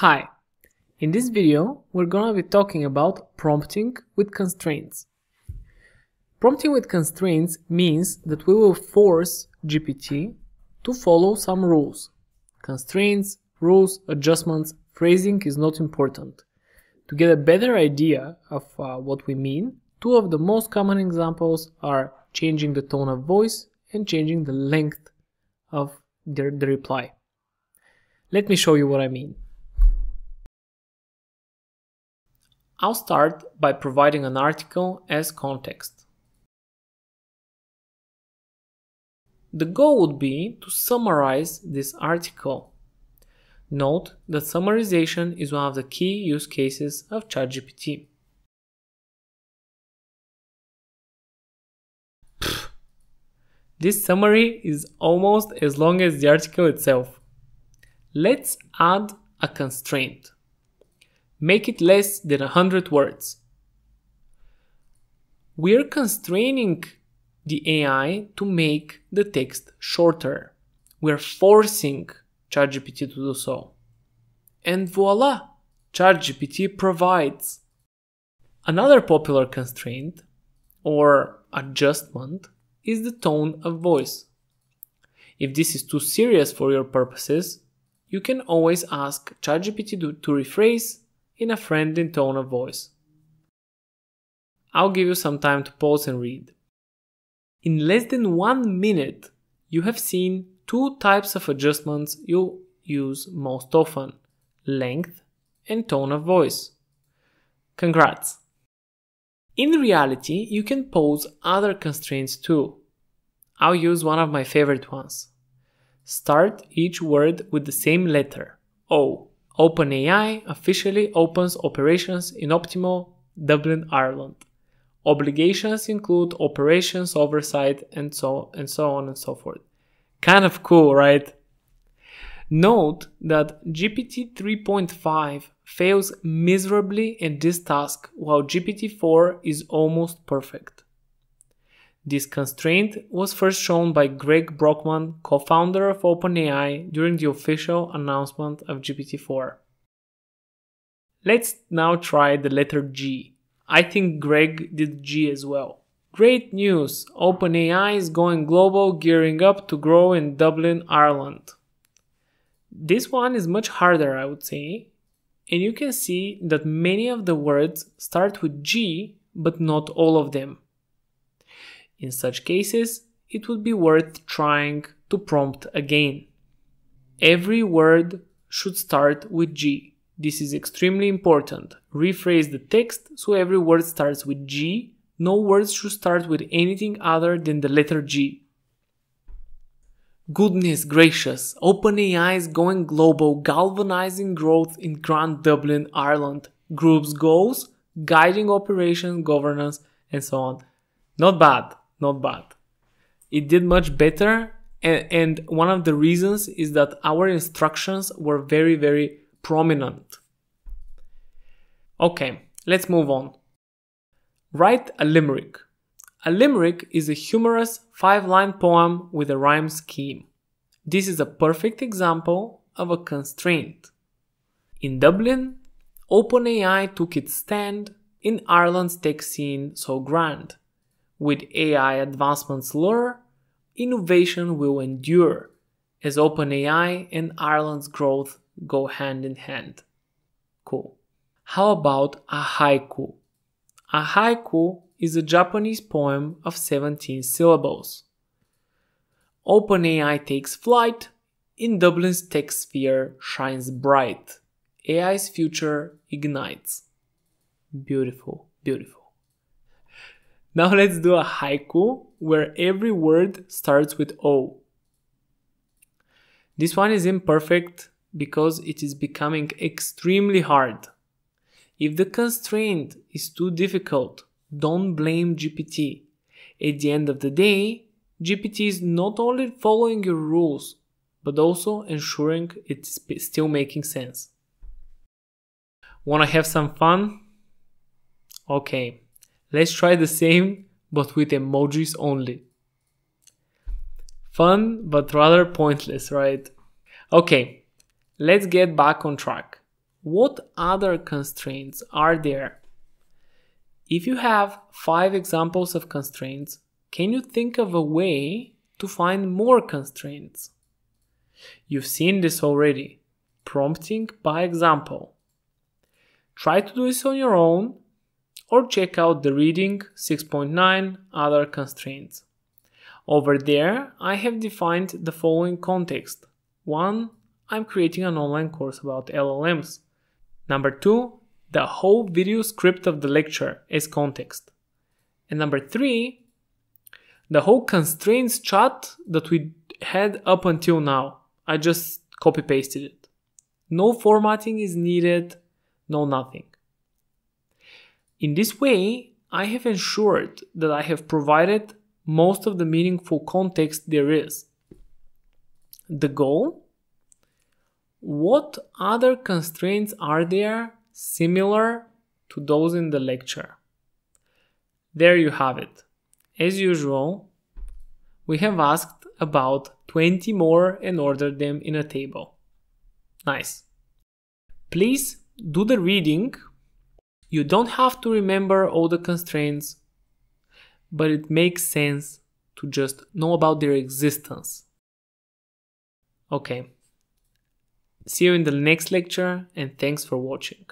Hi! In this video, we're gonna be talking about prompting with constraints. Prompting with constraints means that we will force GPT to follow some rules. Constraints, rules, adjustments, phrasing is not important. To get a better idea of uh, what we mean, two of the most common examples are changing the tone of voice and changing the length of the, the reply. Let me show you what I mean. I'll start by providing an article as context. The goal would be to summarize this article. Note that summarization is one of the key use cases of ChatGPT. This summary is almost as long as the article itself. Let's add a constraint. Make it less than 100 words. We're constraining the AI to make the text shorter. We're forcing ChatGPT to do so. And voila! ChatGPT provides. Another popular constraint or adjustment is the tone of voice. If this is too serious for your purposes, you can always ask ChatGPT to, to rephrase in a friendly tone of voice. I'll give you some time to pause and read. In less than one minute, you have seen two types of adjustments you use most often length and tone of voice. Congrats! In reality, you can pose other constraints too. I'll use one of my favorite ones. Start each word with the same letter, O. OpenAI officially opens operations in Optimo, Dublin, Ireland. Obligations include operations oversight and so and so on and so forth. Kind of cool, right? Note that GPT 3.5 fails miserably in this task while GPT 4 is almost perfect. This constraint was first shown by Greg Brockman, co-founder of OpenAI, during the official announcement of GPT-4. Let's now try the letter G. I think Greg did G as well. Great news! OpenAI is going global, gearing up to grow in Dublin, Ireland. This one is much harder, I would say, and you can see that many of the words start with G, but not all of them. In such cases, it would be worth trying to prompt again. Every word should start with G. This is extremely important. Rephrase the text so every word starts with G. No words should start with anything other than the letter G. Goodness gracious, OpenAI is going global, galvanizing growth in Grand Dublin, Ireland. Group's goals, guiding operation governance, and so on. Not bad not bad. It did much better, and, and one of the reasons is that our instructions were very, very prominent. Okay, let's move on. Write a limerick. A limerick is a humorous five line poem with a rhyme scheme. This is a perfect example of a constraint. In Dublin, OpenAI took its stand in Ireland's tech scene so grand. With AI advancements lure, innovation will endure as OpenAI and Ireland's growth go hand in hand. Cool. How about a haiku? A haiku is a Japanese poem of 17 syllables. OpenAI takes flight, in Dublin's tech sphere shines bright. AI's future ignites. Beautiful, beautiful. Now let's do a haiku where every word starts with O. This one is imperfect because it is becoming extremely hard. If the constraint is too difficult, don't blame GPT. At the end of the day, GPT is not only following your rules, but also ensuring it's still making sense. Want to have some fun? Okay, Let's try the same but with emojis only. Fun but rather pointless, right? Okay, let's get back on track. what other constraints are there? If you have five examples of constraints, can you think of a way to find more constraints? You've seen this already, prompting by example. Try to do this on your own or check out the reading 6.9 other constraints. Over there, I have defined the following context. One, I'm creating an online course about LLMs. Number two, the whole video script of the lecture as context. And number three, the whole constraints chat that we had up until now. I just copy pasted it. No formatting is needed, no nothing. In this way, I have ensured that I have provided most of the meaningful context there is. The goal? What other constraints are there similar to those in the lecture? There you have it. As usual, we have asked about 20 more and ordered them in a table. Nice. Please do the reading you don't have to remember all the constraints, but it makes sense to just know about their existence. Okay. See you in the next lecture and thanks for watching.